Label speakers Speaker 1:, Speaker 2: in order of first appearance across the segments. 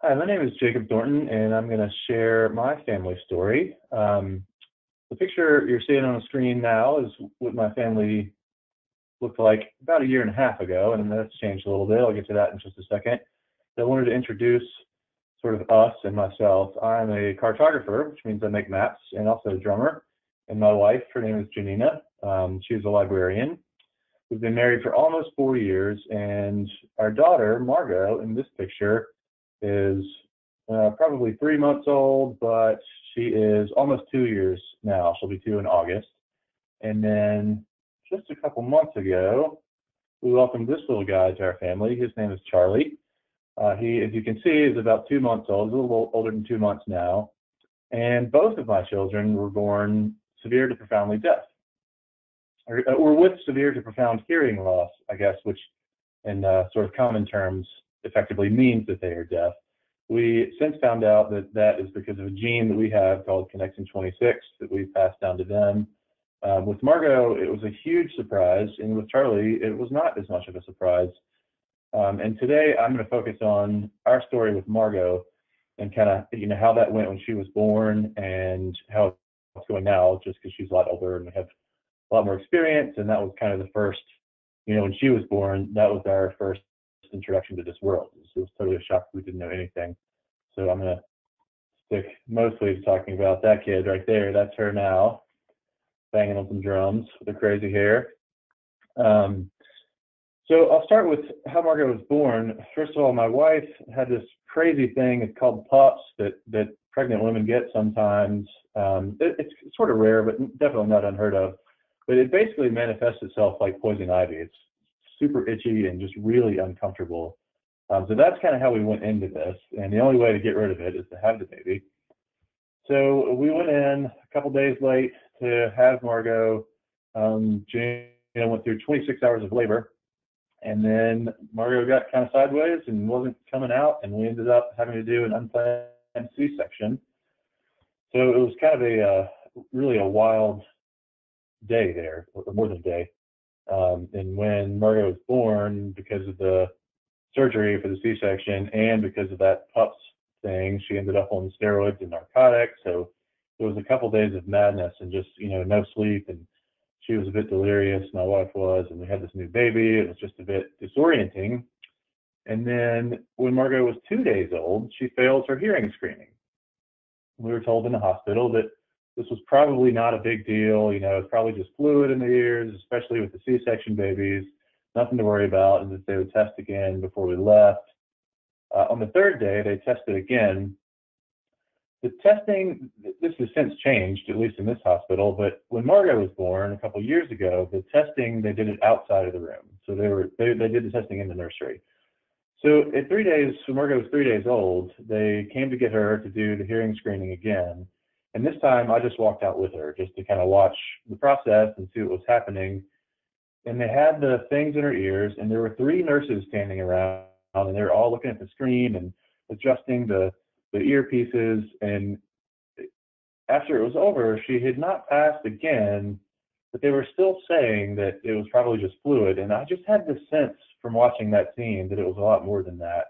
Speaker 1: Hi, my name is Jacob Thornton, and I'm going to share my family story. Um, the picture you're seeing on the screen now is what my family looked like about a year and a half ago, and that's changed a little bit. I'll get to that in just a second. I wanted to introduce sort of us and myself. I'm a cartographer, which means I make maps, and also a drummer. And my wife, her name is Janina. Um, she's a librarian. We've been married for almost four years, and our daughter, Margot, in this picture, is uh, probably three months old, but she is almost two years now. She'll be two in August. And then just a couple months ago, we welcomed this little guy to our family. His name is Charlie. Uh, he, as you can see, is about two months old, He's a little older than two months now. And both of my children were born severe to profoundly deaf, or, or with severe to profound hearing loss, I guess, which in uh, sort of common terms effectively means that they are deaf. We since found out that that is because of a gene that we have called connexin 26 that we passed down to them. Um, with Margot, it was a huge surprise, and with Charlie, it was not as much of a surprise. Um, and today, I'm going to focus on our story with Margot and kind of you know how that went when she was born and how it's going now, just because she's a lot older and we have a lot more experience. And that was kind of the first, you know, when she was born, that was our first introduction to this world. It was totally a shock. We didn't know anything. So I'm going to stick mostly to talking about that kid right there. That's her now, banging on some drums with her crazy hair. Um, so I'll start with how Margot was born. First of all, my wife had this crazy thing. It's called PUPS that that pregnant women get sometimes. Um, it, it's sort of rare, but definitely not unheard of. But it basically manifests itself like poison ivy. It's super itchy and just really uncomfortable. Um, so that's kind of how we went into this. And the only way to get rid of it is to have the baby. So we went in a couple days late to have Margot. Um, Gina went through 26 hours of labor. And then Margot got kind of sideways and wasn't coming out. And we ended up having to do an unplanned C section. So it was kind of a uh, really a wild day there, or more than a day. Um, and when Margot was born, because of the surgery for the C-section and because of that PUPS thing, she ended up on steroids and narcotics. So it was a couple days of madness and just you know no sleep and she was a bit delirious. My wife was, and we had this new baby. It was just a bit disorienting. And then when Margot was two days old, she failed her hearing screening. We were told in the hospital that this was probably not a big deal. You know, it's probably just fluid in the ears, especially with the C-section babies. Nothing to worry about, and that they would test again before we left. Uh, on the third day, they tested again. The testing, this has since changed, at least in this hospital, but when Margot was born a couple years ago, the testing, they did it outside of the room. So they were they, they did the testing in the nursery. So at three days, when Margot was three days old, they came to get her to do the hearing screening again. And this time I just walked out with her just to kind of watch the process and see what was happening. And they had the things in her ears, and there were three nurses standing around, and they were all looking at the screen and adjusting the, the earpieces. And after it was over, she had not passed again, but they were still saying that it was probably just fluid. And I just had this sense from watching that scene that it was a lot more than that.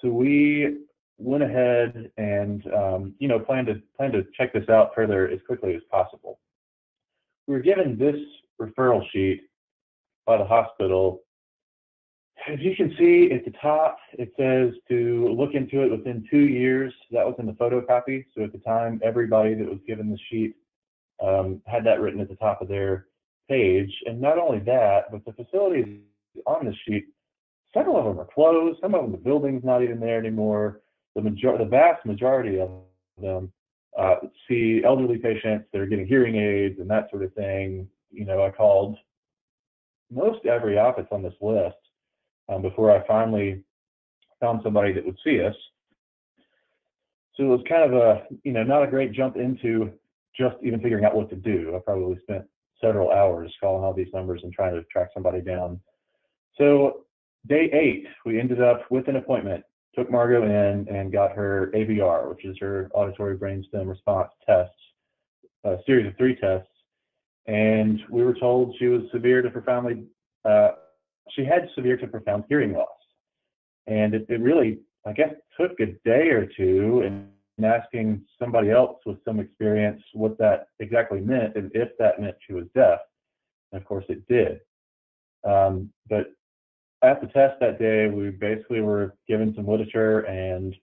Speaker 1: So we went ahead and um, you know plan to plan to check this out further as quickly as possible. We were given this referral sheet by the hospital. As you can see at the top, it says to look into it within two years. That was in the photocopy. So at the time, everybody that was given the sheet um, had that written at the top of their page. And not only that, but the facilities on the sheet, several of them are closed. Some of them, the building's not even there anymore the major the vast majority of them uh, see elderly patients that are getting hearing aids and that sort of thing. You know, I called most every office on this list um, before I finally found somebody that would see us. So it was kind of a, you know, not a great jump into just even figuring out what to do. I probably spent several hours calling all these numbers and trying to track somebody down. So day eight, we ended up with an appointment took Margot in and got her ABR, which is her auditory brainstem response tests, a series of three tests. And we were told she was severe to profoundly, uh, she had severe to profound hearing loss. And it, it really I guess, took a day or two and asking somebody else with some experience what that exactly meant and if that meant she was deaf. And of course, it did. Um, but at the test that day, we basically were given some literature and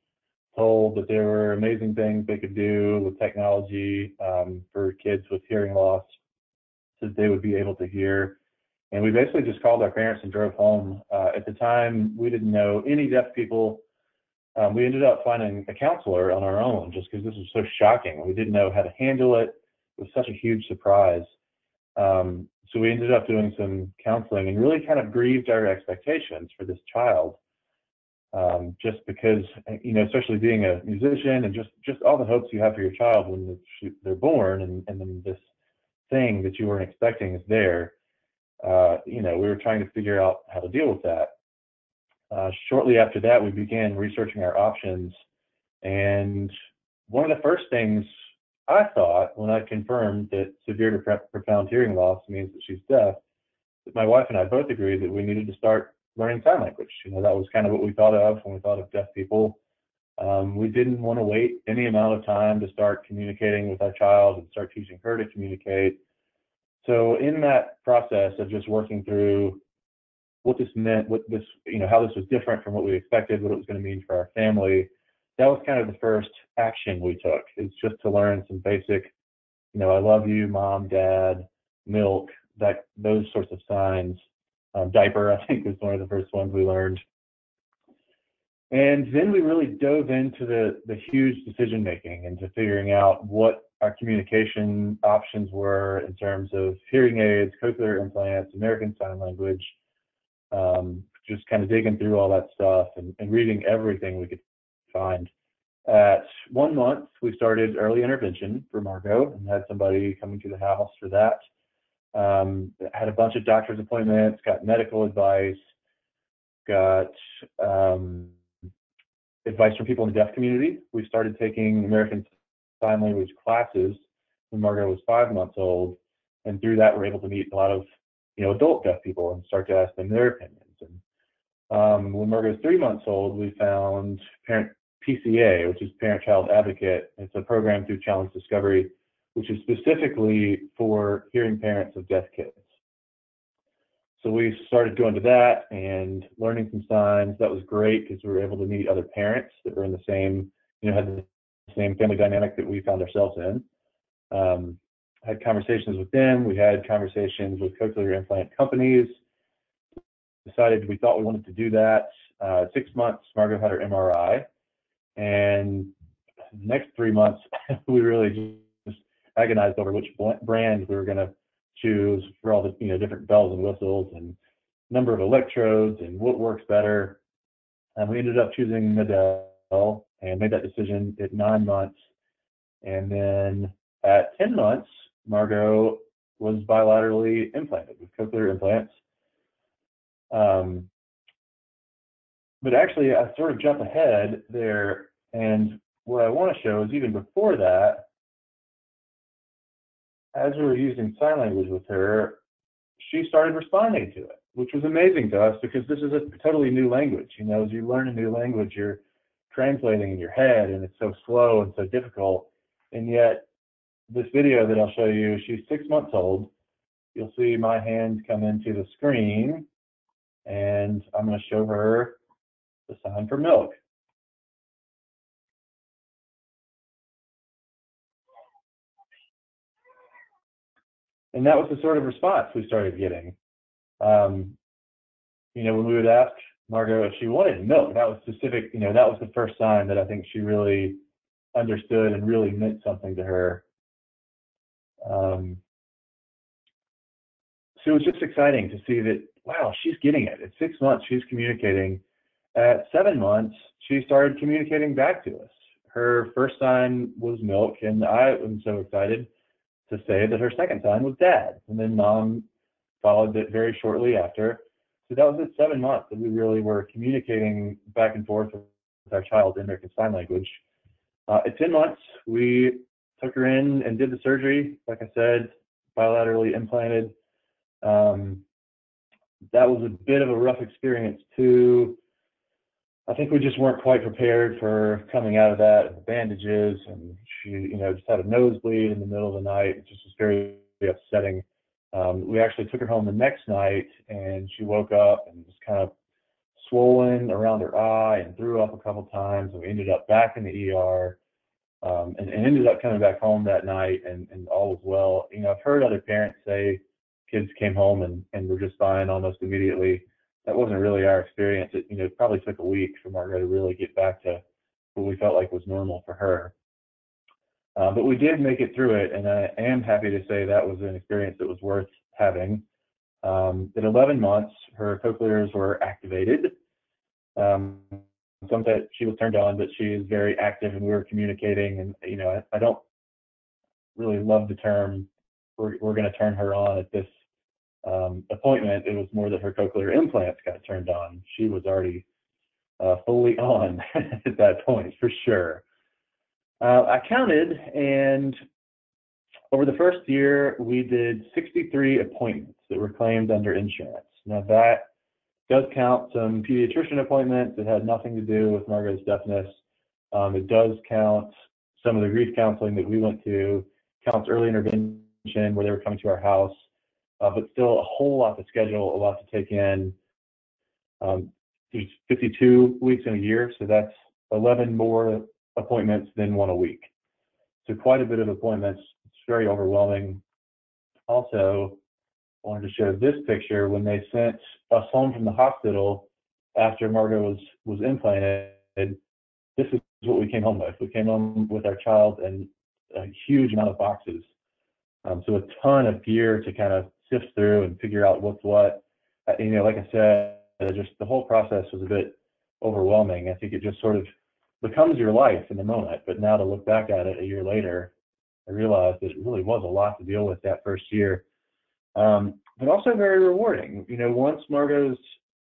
Speaker 1: told that there were amazing things they could do with technology um, for kids with hearing loss so that they would be able to hear. And we basically just called our parents and drove home. Uh, at the time, we didn't know any deaf people. Um, we ended up finding a counselor on our own just because this was so shocking. We didn't know how to handle it. It was such a huge surprise. Um, so we ended up doing some counseling and really kind of grieved our expectations for this child. Um, just because, you know, especially being a musician and just, just all the hopes you have for your child when they're born and, and then this thing that you weren't expecting is there. Uh, you know, we were trying to figure out how to deal with that. Uh, shortly after that, we began researching our options. And one of the first things I thought when I confirmed that severe to profound hearing loss means that she's deaf, that my wife and I both agreed that we needed to start learning sign language. You know, that was kind of what we thought of when we thought of deaf people. Um, we didn't want to wait any amount of time to start communicating with our child and start teaching her to communicate. So in that process of just working through what this meant, what this, you know, how this was different from what we expected, what it was going to mean for our family, that was kind of the first action we took is just to learn some basic you know i love you mom dad milk that those sorts of signs. Um, diaper i think was one of the first ones we learned. And then we really dove into the the huge decision making into figuring out what our communication options were in terms of hearing aids cochlear implants american sign language um, just kind of digging through all that stuff and, and reading everything we could find. At one month, we started early intervention for Margot and had somebody coming to the house for that. Um, had a bunch of doctor's appointments, got medical advice, got um, advice from people in the deaf community. We started taking American Sign Language classes when Margot was five months old, and through that, we're able to meet a lot of you know adult deaf people and start to ask them their opinions. And um, when Margot was three months old, we found parent PCA, which is Parent Child Advocate. It's a program through Challenge Discovery, which is specifically for hearing parents of deaf kids. So we started going to that and learning some signs. That was great because we were able to meet other parents that were in the same, you know, had the same family dynamic that we found ourselves in. Um, had conversations with them. We had conversations with cochlear implant companies. Decided we thought we wanted to do that. Uh, six months, Margot had her MRI, and the next three months, we really just agonized over which brand we were going to choose for all the you know different bells and whistles and number of electrodes and what works better. And we ended up choosing MED-EL and made that decision at nine months. And then at 10 months, Margot was bilaterally implanted with cochlear implants. Um, but actually, I sort of jump ahead there, and what I want to show is even before that, as we were using sign language with her, she started responding to it, which was amazing to us because this is a totally new language. You know, as you learn a new language, you're translating in your head, and it's so slow and so difficult. And yet, this video that I'll show you, she's six months old. You'll see my hand come into the screen, and I'm going to show her the sign for milk. And that was the sort of response we started getting. Um, you know, when we would ask Margot if she wanted milk, that was specific, you know, that was the first sign that I think she really understood and really meant something to her. Um, so it was just exciting to see that, wow, she's getting it. At six months, she's communicating at seven months, she started communicating back to us. Her first sign was milk, and I am so excited to say that her second sign was dad. And then mom followed it very shortly after. So that was at seven months that we really were communicating back and forth with our child in American Sign Language. Uh, at 10 months, we took her in and did the surgery. Like I said, bilaterally implanted. Um, that was a bit of a rough experience too I think we just weren't quite prepared for coming out of that the bandages and she, you know, just had a nosebleed in the middle of the night. It just was very upsetting. Um, we actually took her home the next night and she woke up and was kind of swollen around her eye and threw up a couple times and we ended up back in the ER um, and, and ended up coming back home that night and, and all was well. You know, I've heard other parents say kids came home and, and were just fine almost immediately that wasn't really our experience. It you know probably took a week for Margot to really get back to what we felt like was normal for her. Uh, but we did make it through it, and I am happy to say that was an experience that was worth having. Um, at 11 months, her cochlears were activated. Um, some that she was turned on, but she is very active, and we were communicating. And you know, I, I don't really love the term "we're, we're going to turn her on" at this um, appointment, it was more that her cochlear implants got turned on. She was already uh, fully on at that point, for sure. Uh, I counted, and over the first year, we did 63 appointments that were claimed under insurance. Now, that does count some pediatrician appointments that had nothing to do with Margot's deafness. Um, it does count some of the grief counseling that we went to, counts early intervention where they were coming to our house, uh, but still a whole lot to schedule, a lot to take in. Um, there's 52 weeks in a year, so that's 11 more appointments than one a week. So quite a bit of appointments. It's very overwhelming. Also, I wanted to show this picture when they sent us home from the hospital after Margot was was implanted. This is what we came home with. We came home with our child and a huge amount of boxes. Um, so a ton of gear to kind of sift through and figure out what's what. Uh, you know, like I said, just the whole process was a bit overwhelming. I think it just sort of becomes your life in the moment. But now to look back at it a year later, I realized that it really was a lot to deal with that first year. Um, but also very rewarding. You know, once Margot's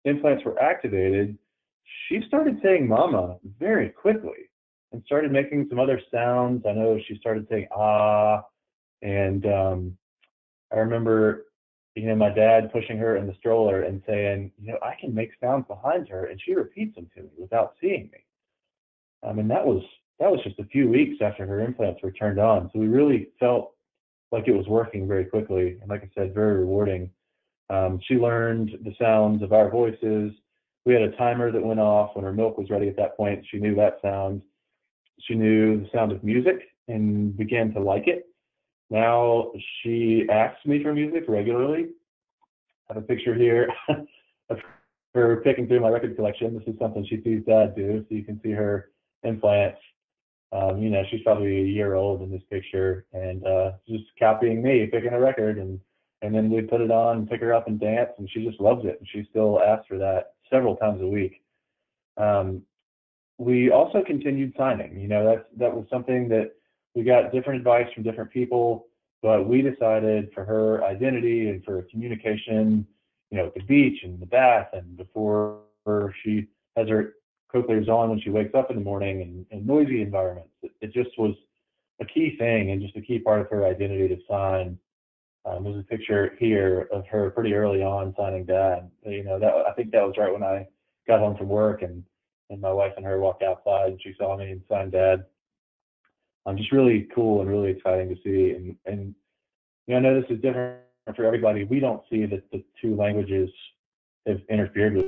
Speaker 1: implants were activated, she started saying mama very quickly and started making some other sounds. I know she started saying ah, and um, I remember you know, my dad pushing her in the stroller and saying, you know, I can make sounds behind her, and she repeats them to me without seeing me. I mean, that was that was just a few weeks after her implants were turned on, so we really felt like it was working very quickly, and like I said, very rewarding. Um, she learned the sounds of our voices. We had a timer that went off when her milk was ready at that point. She knew that sound. She knew the sound of music and began to like it. Now she asks me for music regularly. I have a picture here of her picking through my record collection. This is something she sees dad do, so you can see her implants. Um, you know, she's probably a year old in this picture, and uh, just copying me, picking a record, and and then we put it on, and pick her up and dance, and she just loves it, and she still asks for that several times a week. Um, we also continued signing. You know, that's that was something that we got different advice from different people, but we decided for her identity and for communication, you know, at the beach and the bath and before she has her cochlears on when she wakes up in the morning and, and noisy environments. It, it, just was a key thing and just a key part of her identity to sign. Um, there's a picture here of her pretty early on signing dad. You know, that I think that was right when I got home from work and and my wife and her walked outside and she saw me and signed dad um, just really cool and really exciting to see. And, and you know, I know this is different for everybody. We don't see that the two languages have interfered with,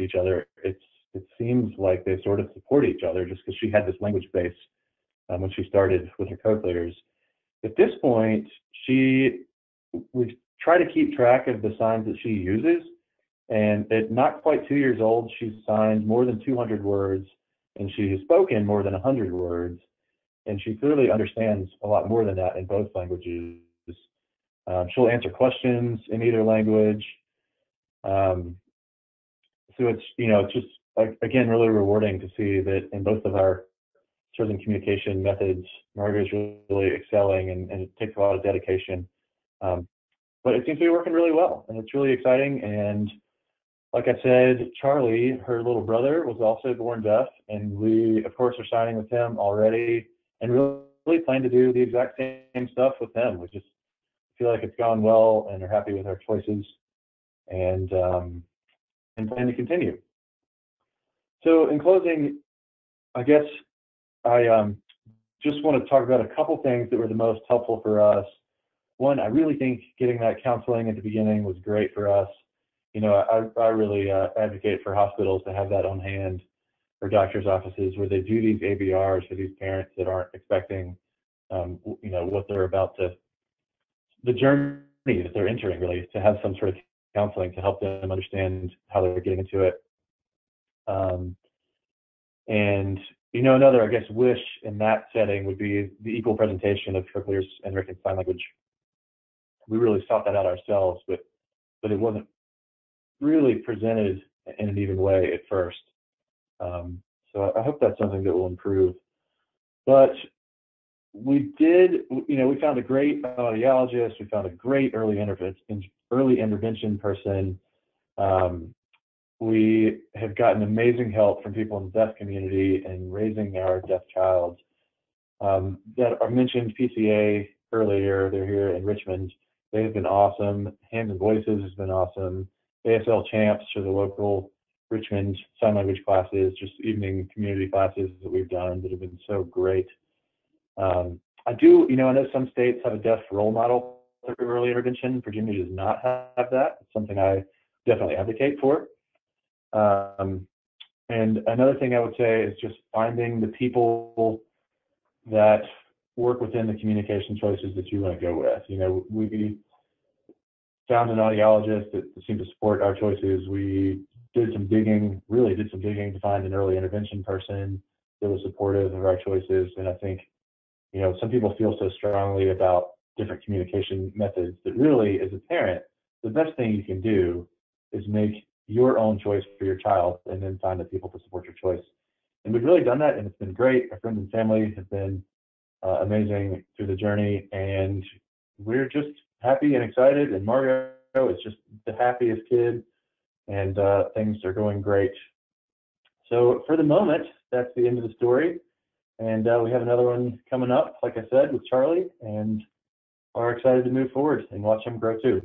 Speaker 1: each other. It's it seems like they sort of support each other just because she had this language base um, when she started with her cochlears. At this point, she we try to keep track of the signs that she uses. And at not quite two years old, she's signed more than 200 words, and she has spoken more than 100 words and she clearly understands a lot more than that in both languages. Um, she'll answer questions in either language. Um, so it's you know it's just again really rewarding to see that in both of our chosen communication methods, Margot's really excelling, and, and, it takes a lot of dedication. Um, but it seems to be working really well, and it's really exciting. And like I said, Charlie, her little brother, was also born deaf, and we, of course, are signing with him already and really plan to do the exact same stuff with them. We just feel like it's gone well and are happy with our choices and um, and plan to continue. So in closing, I guess I um, just want to talk about a couple things that were the most helpful for us. One, I really think getting that counseling at the beginning was great for us. You know, I, I really uh, advocate for hospitals to have that on hand or doctors' offices where they do these ABRs for these parents that aren't expecting, um, you know, what they're about to, the journey that they're entering really, to have some sort of counseling to help them understand how they're getting into it. Um, and you know, another, I guess, wish in that setting would be the equal presentation of triples and written sign language. We really sought that out ourselves, but but it wasn't really presented in an even way at first. Um, so I hope that's something that will improve. But we did, you know, we found a great audiologist, we found a great early intervention, early intervention person. Um, we have gotten amazing help from people in the deaf community in raising our deaf child. Um, that I mentioned PCA earlier, they're here in Richmond. They have been awesome. Hands and Voices has been awesome. ASL Champs are the local Richmond sign language classes, just evening community classes that we've done that have been so great. Um, I do, you know, I know some states have a deaf role model for early intervention. Virginia does not have that. It's something I definitely advocate for. Um, and another thing I would say is just finding the people that work within the communication choices that you want to go with. You know, we found an audiologist that seemed to support our choices. We did some digging, really did some digging to find an early intervention person that was supportive of our choices. And I think, you know, some people feel so strongly about different communication methods that really, as a parent, the best thing you can do is make your own choice for your child and then find the people to support your choice. And we've really done that and it's been great. Our friends and family have been uh, amazing through the journey and we're just happy and excited and Margot is just the happiest kid and uh, things are going great. So for the moment, that's the end of the story. And uh, we have another one coming up, like I said, with Charlie, and are excited to move forward and watch him grow too.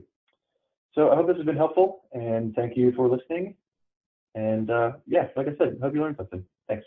Speaker 1: So I hope this has been helpful, and thank you for listening. And uh, yeah, like I said, hope you learned something. Thanks.